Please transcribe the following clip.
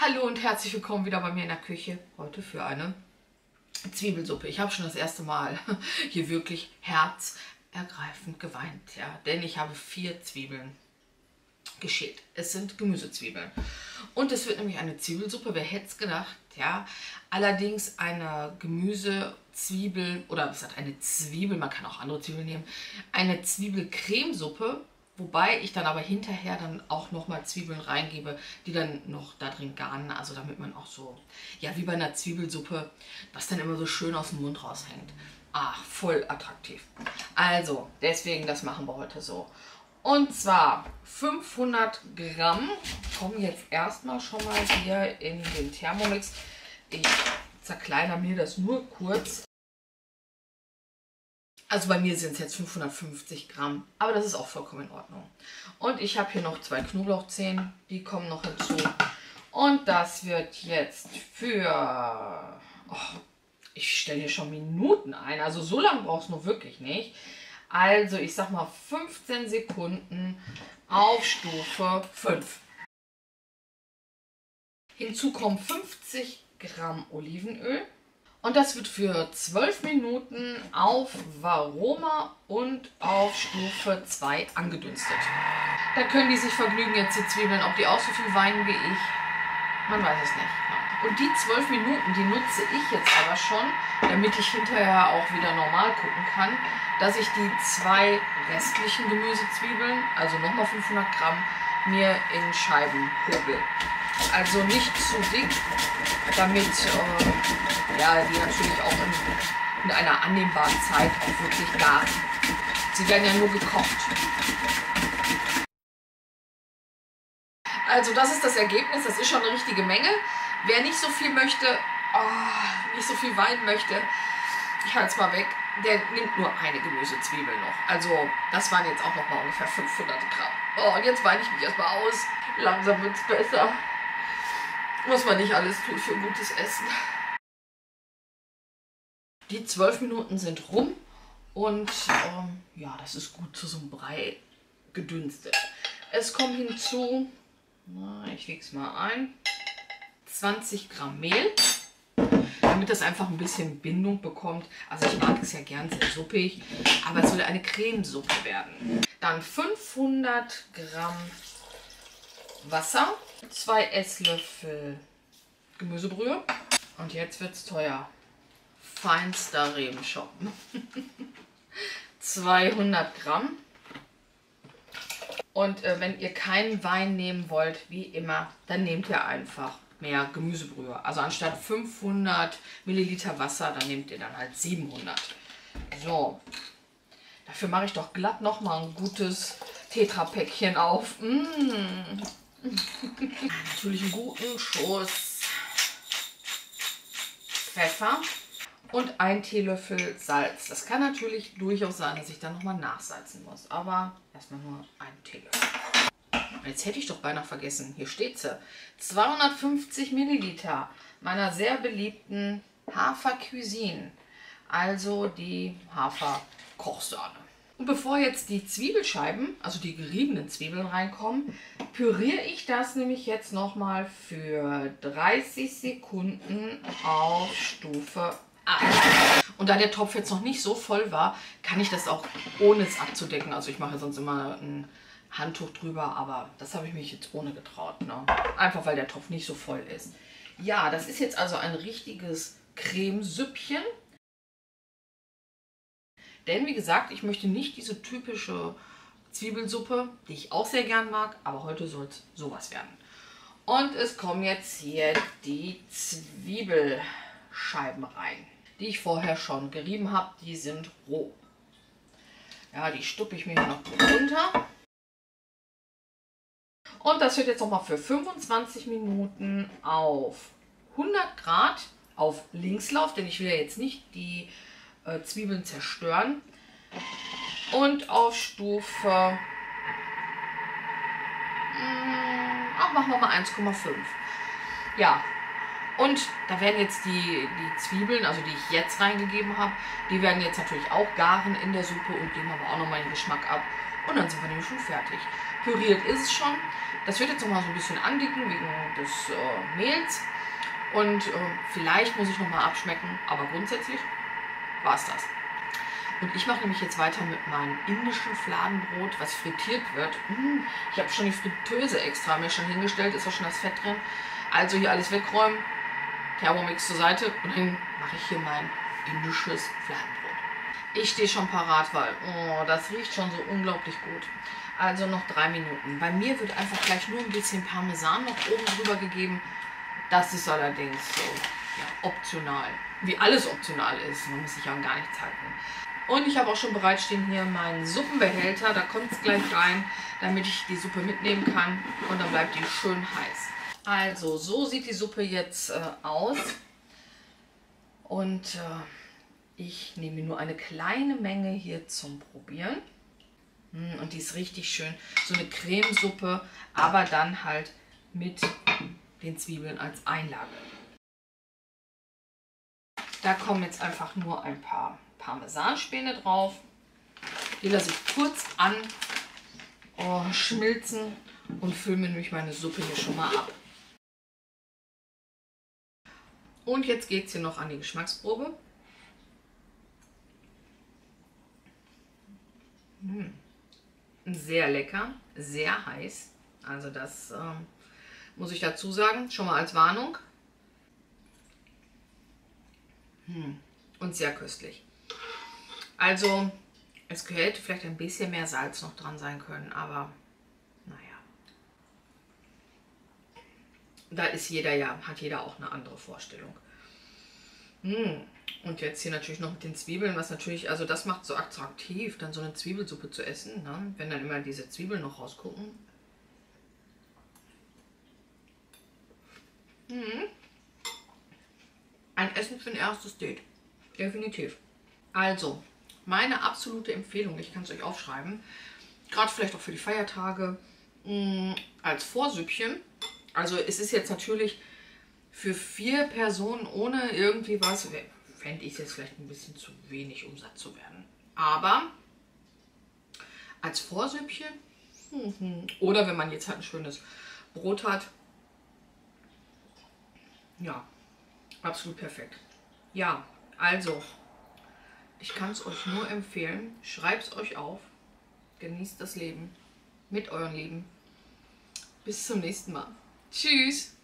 Hallo und herzlich willkommen wieder bei mir in der Küche. Heute für eine Zwiebelsuppe. Ich habe schon das erste Mal hier wirklich herzergreifend geweint. Ja, denn ich habe vier Zwiebeln geschält. Es sind Gemüsezwiebeln. Und es wird nämlich eine Zwiebelsuppe. Wer hätte es gedacht? Ja, allerdings eine Gemüsezwiebel oder was hat eine Zwiebel, man kann auch andere Zwiebeln nehmen, eine Zwiebelcremesuppe Wobei ich dann aber hinterher dann auch nochmal Zwiebeln reingebe, die dann noch da drin garen. Also damit man auch so, ja wie bei einer Zwiebelsuppe, was dann immer so schön aus dem Mund raushängt. Ach, voll attraktiv. Also, deswegen, das machen wir heute so. Und zwar 500 Gramm kommen jetzt erstmal schon mal hier in den Thermomix. Ich zerkleiner mir das nur kurz. Also bei mir sind es jetzt 550 Gramm, aber das ist auch vollkommen in Ordnung. Und ich habe hier noch zwei Knoblauchzehen, die kommen noch hinzu. Und das wird jetzt für... Oh, ich stelle hier schon Minuten ein, also so lange brauchst du nur wirklich nicht. Also ich sag mal 15 Sekunden auf Stufe 5. Hinzu kommen 50 Gramm Olivenöl. Und das wird für 12 Minuten auf Varoma und auf Stufe 2 angedünstet. Da können die sich vergnügen jetzt die Zwiebeln, ob die auch so viel weinen wie ich. Man weiß es nicht. Und die 12 Minuten, die nutze ich jetzt aber schon, damit ich hinterher auch wieder normal gucken kann, dass ich die zwei restlichen Gemüsezwiebeln, also nochmal 500 Gramm, mir in Scheiben hobel. Also nicht zu dick, damit äh, ja, die natürlich auch in, in, einer annehmbaren Zeit auch wirklich garen. Sie werden ja nur gekocht. Also das ist das Ergebnis, das ist schon eine richtige Menge. Wer nicht so viel möchte, oh, nicht so viel weinen möchte, ich halte es mal weg, der nimmt nur eine Gemüsezwiebel noch. Also das waren jetzt auch noch mal ungefähr 500 Gramm. Oh, und jetzt weine ich mich erstmal aus. Langsam wird es besser. Muss man nicht alles tun für gutes Essen. Die zwölf Minuten sind rum und ähm, ja, das ist gut zu so einem Brei gedünstet. Es kommen hinzu, na, ich wiege es mal ein, 20 Gramm Mehl, damit das einfach ein bisschen Bindung bekommt. Also ich mag es ja gern sehr suppig, aber es soll eine Cremesuppe werden. Dann 500 Gramm Wasser, 2 Esslöffel Gemüsebrühe und jetzt wird es teuer. Feinster Rebenschoppen. 200 Gramm. Und äh, wenn ihr keinen Wein nehmen wollt, wie immer, dann nehmt ihr einfach mehr Gemüsebrühe. Also anstatt 500 Milliliter Wasser, dann nehmt ihr dann halt 700. So, dafür mache ich doch glatt nochmal ein gutes Tetrapäckchen auf. Mmh. Natürlich einen guten Schuss Pfeffer und ein Teelöffel Salz. Das kann natürlich durchaus sein, dass ich dann nochmal nachsalzen muss. Aber erstmal nur ein Teelöffel. Jetzt hätte ich doch beinahe vergessen. Hier steht sie. 250 Milliliter meiner sehr beliebten Hafer Cuisine. Also die Hafer-Kochsahne. Und bevor jetzt die Zwiebelscheiben, also die geriebenen Zwiebeln reinkommen, püriere ich das nämlich jetzt nochmal für 30 Sekunden auf Stufe 8. Und da der Topf jetzt noch nicht so voll war, kann ich das auch ohne es abzudecken. Also ich mache sonst immer ein Handtuch drüber, aber das habe ich mich jetzt ohne getraut. Ne? Einfach weil der Topf nicht so voll ist. Ja, das ist jetzt also ein richtiges Cremesüppchen. Denn wie gesagt, ich möchte nicht diese typische Zwiebelsuppe, die ich auch sehr gern mag, aber heute soll es sowas werden. Und es kommen jetzt hier die Zwiebelscheiben rein, die ich vorher schon gerieben habe. Die sind roh. Ja, die stuppe ich mir noch runter. Und das wird jetzt nochmal für 25 Minuten auf 100 Grad auf Linkslauf, denn ich will ja jetzt nicht die äh, Zwiebeln zerstören. Und auf Stufe, hm, ach, machen wir mal 1,5. Ja, Und da werden jetzt die, die Zwiebeln, also die ich jetzt reingegeben habe, die werden jetzt natürlich auch garen in der Suppe und geben aber auch nochmal den Geschmack ab. Und dann sind wir nämlich schon fertig. Püriert ist es schon. Das wird jetzt nochmal so ein bisschen andicken wegen des äh, Mehls. Und äh, vielleicht muss ich nochmal abschmecken, aber grundsätzlich war es das. Und ich mache nämlich jetzt weiter mit meinem indischen Fladenbrot, was frittiert wird. Mmh, ich habe schon die Fritteuse extra mir schon hingestellt, ist auch schon das Fett drin. Also hier alles wegräumen, Thermomix zur Seite und dann mache ich hier mein indisches Fladenbrot. Ich stehe schon parat, weil oh, das riecht schon so unglaublich gut. Also noch drei Minuten. Bei mir wird einfach gleich nur ein bisschen Parmesan noch oben drüber gegeben. Das ist allerdings so ja, optional. Wie alles optional ist. Man muss sich an gar nichts halten. Und ich habe auch schon bereitstehen hier meinen Suppenbehälter. Da kommt es gleich rein, damit ich die Suppe mitnehmen kann. Und dann bleibt die schön heiß. Also, so sieht die Suppe jetzt äh, aus. Und äh, ich nehme nur eine kleine Menge hier zum Probieren. Mm, und die ist richtig schön. So eine Cremesuppe, aber dann halt mit den Zwiebeln als Einlage. Da kommen jetzt einfach nur ein paar Parmesanspäne drauf. Die lasse ich kurz an oh, schmilzen und fülle mir nämlich meine Suppe hier schon mal ab. Und jetzt geht es hier noch an die Geschmacksprobe. Mmh. Sehr lecker, sehr heiß. Also das ähm, muss ich dazu sagen, schon mal als Warnung. Hm. Und sehr köstlich. Also, es hätte vielleicht ein bisschen mehr Salz noch dran sein können, aber naja. Da ist jeder ja, hat jeder auch eine andere Vorstellung. Hm. Und jetzt hier natürlich noch mit den Zwiebeln, was natürlich, also das macht so attraktiv, dann so eine Zwiebelsuppe zu essen, ne? wenn dann immer diese Zwiebeln noch rausgucken. Mhm. Ein Essen für ein erstes Date. Definitiv. Also, meine absolute Empfehlung, ich kann es euch aufschreiben, gerade vielleicht auch für die Feiertage, mh, als Vorsüppchen. Also es ist jetzt natürlich für vier Personen ohne irgendwie was, fände ich es jetzt vielleicht ein bisschen zu wenig, um satt zu werden. Aber als Vorsüppchen mhm. oder wenn man jetzt halt ein schönes Brot hat, ja, absolut perfekt. Ja, also, ich kann es euch nur empfehlen. Schreibt es euch auf. Genießt das Leben mit eurem Leben. Bis zum nächsten Mal. Tschüss.